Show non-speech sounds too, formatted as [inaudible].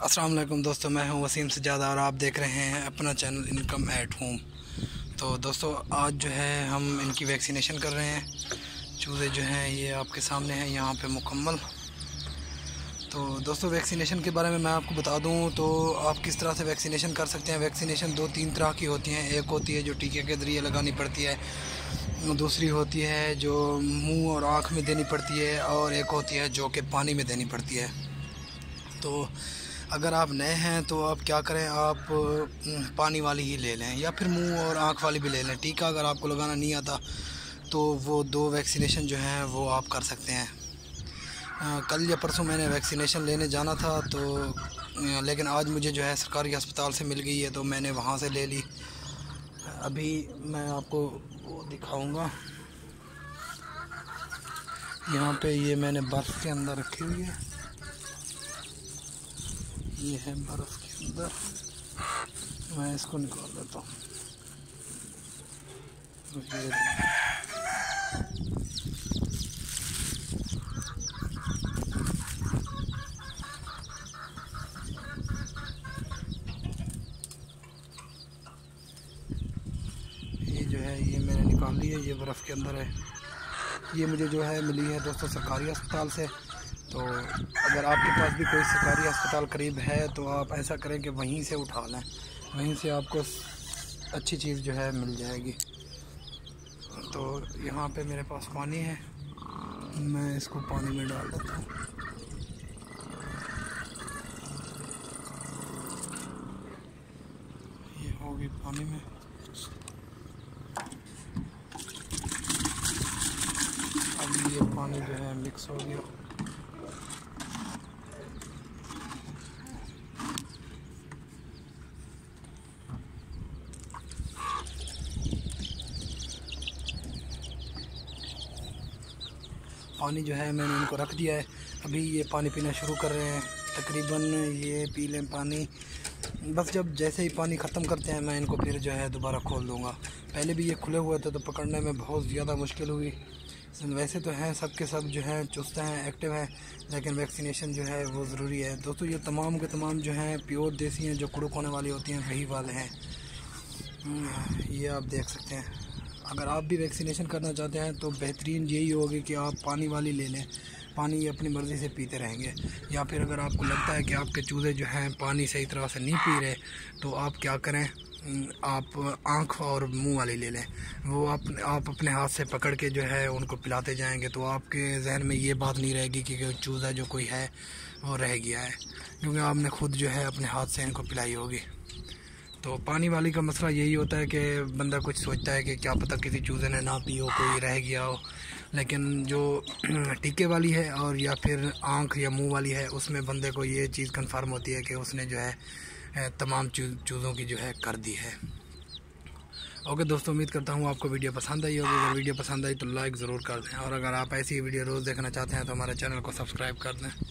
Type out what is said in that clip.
السلام علیکم دوستو، میں ہوں وسیم سجادہ اور آپ دیکھ رہے ہیں اپنا چینل انکم ایٹ ہوم تو دوستو، آج جو ہے ہم ان کی ویکسینیشن کر رہے ہیں۔ چوزے جو ہیں یہ آپ کے سامنے ہیں، یہاں پہ مکمل۔ تو دوستو ویکسینیشن کے بارے میں میں آپ کو بتا دوں تو آپ کس طرح سے ویکسینیشن کر سکتے ہیں؟ ویکسینیشن دو تین طرح کی ہوتی ہیں۔ ایک ہوتی ہے جو ٹیکے کے ذریعے لگانی پڑتی ہے، دوسری ہوتی ہے جو منہ اور آنکھ میں دینی پڑتی ہے، اور ایک ہوتی ہے جو کہ پانی میں دینی پڑتی ہے۔ تو اگر آپ نئے ہیں تو آپ کیا کریں، آپ پانی والی ہی لے لیں یا پھر منہ اور آنکھ والی بھی لے لیں۔ ٹیکہ اگر آپ کو لگانا نہیں آتا تو وہ دو ویکسینیشن جو ہیں وہ آپ کر سکتے ہیں۔ کل یا پرسوں میں نے ویکسینیشن لینے جانا تھا تو لیکن آج مجھے جو ہے سرکاری ہسپتال سے مل گئی ہے تو میں نے وہاں سے لے لی۔ ابھی میں آپ کو وہ دکھاؤں گا۔ یہاں پہ یہ میں نے برف کے اندر رکھی ہوئی ہے۔ یہ ہے برف کے اندر۔ میں اس کو نکال دیتا ہوں۔ یہ جو ہے، یہ میں نے نکال لی ہے یہ برف کے اندر ہے۔ یہ مجھے جو ہے ملی ہے دوستوں سرکاری اسپتال سے۔ تو اگر آپ کے پاس بھی کوئی سرکاری اسپتال قریب ہے تو آپ ایسا کریں کہ وہیں سے اٹھا لیں۔ وہیں سے آپ کو اچھی چیز جو ہے مل جائے گی۔ تو یہاں پہ میرے پاس پانی ہے۔ میں اس کو پانی میں ڈال دیتا ہوں۔ یہ ہوگی پانی میں۔ اب یہ پانی جو ہے مکس ہو گیا۔ پانی جو ہے میں نے ان کو رکھ دیا ہے۔ ابھی یہ پانی پینا شروع کر رہے ہیں۔ تقریباً یہ پی لیں پانی۔ بس جب جیسے ہی پانی ختم کرتے ہیں میں ان کو پھر جو ہے دوبارہ کھول دوں گا۔ پہلے بھی یہ کھلے ہوئے تھے تو پکڑنے میں بہت زیادہ مشکل ہوئی۔ ویسے تو ہیں سب کے سب جو ہیں چست ہیں، ایکٹیو ہیں، لیکن ویکسینیشن جو ہے وہ ضروری ہے۔ دوستو، یہ تمام کے تمام جو ہیں پیور دیسی ہیں جو کڑک ہونے والی ہوتی ہیں، وہی والے ہیں۔ یہ آپ دیکھ سکتے ہیں۔ اگر آپ بھی ویکسینیشن کرنا چاہتے ہیں تو بہترین یہی ہوگی کہ آپ پانی والی لے لیں، پانی اپنی مرضی سے پیتے رہیں گے۔ یا پھر اگر آپ کو لگتا ہے کہ آپ کے چوزے جو ہیں پانی صحیح طرح سے نہیں پی رہے، تو آپ کیا کریں؟ آپ آنکھ اور منہ والی لے لیں۔ وہ آپ آپ اپنے ہاتھ سے پکڑ کے جو ہے ان کو پلاتے جائیں گے تو آپ کے ذہن میں یہ بات نہیں رہے گی کہ چوزا جو کوئی ہے وہ رہ گیا ہے۔ کیونکہ آپ نے خود جو ہے اپنے ہاتھ سے ان کو پلائی ہوگی۔ تو پانی والی کا مسئلہ یہی ہوتا ہے کہ بندہ کچھ سوچتا ہے کہ کیا پتہ کسی چوزے نے نہ پی ہو کوئی رہ گیا ہو۔ لیکن جو [clears throat] ٹیکے والی ہے اور یا پھر آنکھ یا منہ والی ہے، اس میں بندے کو یہ چیز کنفرم ہوتی ہے کہ اس نے جو ہے تمام چوزوں کی جو ہے کر دی ہے۔ اوکے دوستوں امید کرتا ہوں آپ کو ویڈیو پسند آئی ہوگی۔ اگر ویڈیو پسند آئی تو لائک ضرور کر دیں۔ اور اگر آپ ایسی ویڈیو روز دیکھنا چاہتے ہیں تو ہمارے چینل کو سبسکرائب کر دیں۔